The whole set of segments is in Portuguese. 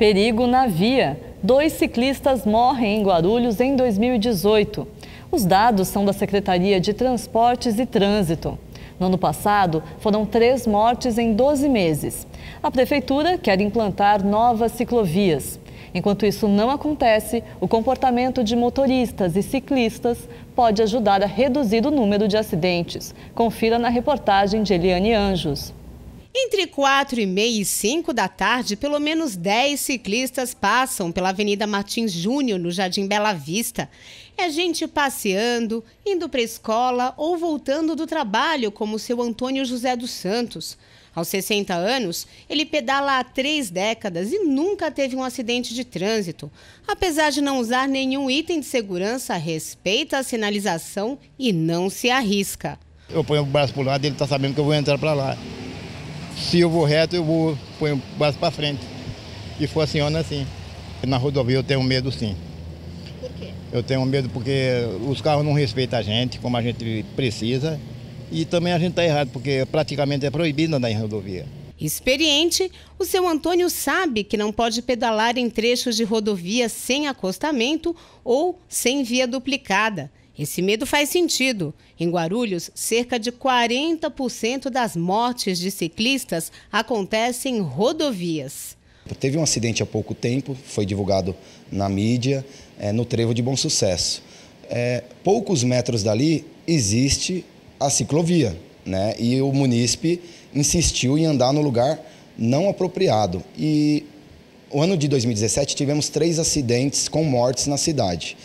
Perigo na via. Dois ciclistas morrem em Guarulhos em 2018. Os dados são da Secretaria de Transportes e Trânsito. No ano passado, foram três mortes em 12 meses. A Prefeitura quer implantar novas ciclovias. Enquanto isso não acontece, o comportamento de motoristas e ciclistas pode ajudar a reduzir o número de acidentes. Confira na reportagem de Eliane Anjos. Entre 4 e meia e 5 da tarde, pelo menos 10 ciclistas passam pela Avenida Martins Júnior, no Jardim Bela Vista. É gente passeando, indo para a escola ou voltando do trabalho, como seu Antônio José dos Santos. Aos 60 anos, ele pedala há três décadas e nunca teve um acidente de trânsito. Apesar de não usar nenhum item de segurança, respeita a sinalização e não se arrisca. Eu ponho o braço para o lado, ele está sabendo que eu vou entrar para lá. Se eu vou reto, eu vou pôr o braço para frente. E funciona assim. Na rodovia eu tenho medo sim. Por quê? Eu tenho medo porque os carros não respeitam a gente como a gente precisa. E também a gente está errado, porque praticamente é proibido andar em rodovia. Experiente, o seu Antônio sabe que não pode pedalar em trechos de rodovia sem acostamento ou sem via duplicada. Esse medo faz sentido. Em Guarulhos, cerca de 40% das mortes de ciclistas acontecem em rodovias. Teve um acidente há pouco tempo, foi divulgado na mídia, é, no Trevo de Bom Sucesso. É, poucos metros dali existe a ciclovia, né? E o munícipe insistiu em andar no lugar não apropriado. E o ano de 2017 tivemos três acidentes com mortes na cidade.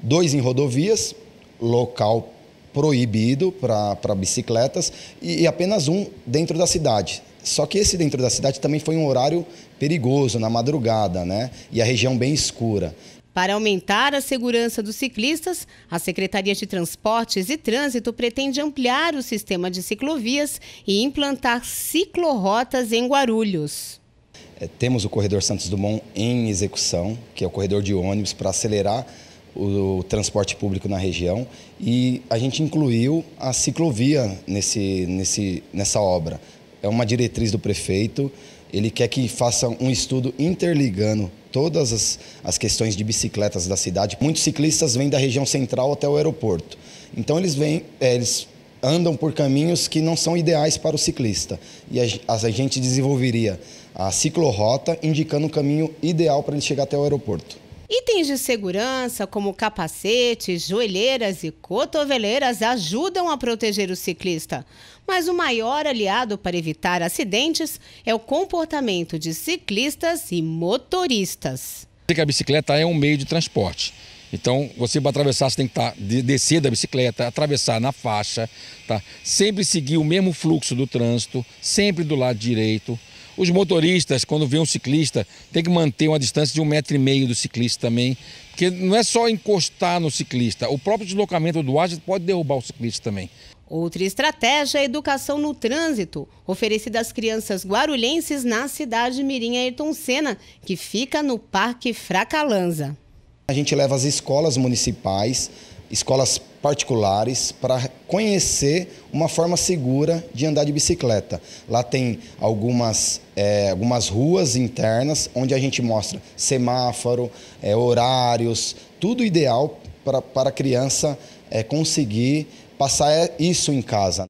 Dois em rodovias, local proibido para bicicletas e, e apenas um dentro da cidade. Só que esse dentro da cidade também foi um horário perigoso, na madrugada, né? E a região bem escura. Para aumentar a segurança dos ciclistas, a Secretaria de Transportes e Trânsito pretende ampliar o sistema de ciclovias e implantar ciclorotas em Guarulhos. É, temos o corredor Santos Dumont em execução, que é o corredor de ônibus para acelerar o transporte público na região e a gente incluiu a ciclovia nesse, nesse, nessa obra. É uma diretriz do prefeito, ele quer que faça um estudo interligando todas as, as questões de bicicletas da cidade. Muitos ciclistas vêm da região central até o aeroporto. Então eles vêm, é, eles andam por caminhos que não são ideais para o ciclista. E a, a gente desenvolveria a ciclorota indicando o caminho ideal para ele chegar até o aeroporto. Itens de segurança, como capacetes, joelheiras e cotoveleiras, ajudam a proteger o ciclista. Mas o maior aliado para evitar acidentes é o comportamento de ciclistas e motoristas. A bicicleta é um meio de transporte. Então, você para atravessar, você tem que tá, descer da bicicleta, atravessar na faixa, tá? sempre seguir o mesmo fluxo do trânsito, sempre do lado direito. Os motoristas, quando vê um ciclista, tem que manter uma distância de um metro e meio do ciclista também, porque não é só encostar no ciclista, o próprio deslocamento do ar pode derrubar o ciclista também. Outra estratégia é a educação no trânsito, oferecida às crianças guarulhenses na cidade Mirim Ayrton Senna, que fica no Parque Fracalanza. A gente leva as escolas municipais escolas particulares para conhecer uma forma segura de andar de bicicleta. Lá tem algumas, é, algumas ruas internas onde a gente mostra semáforo, é, horários, tudo ideal para, a criança é, conseguir passar isso em casa.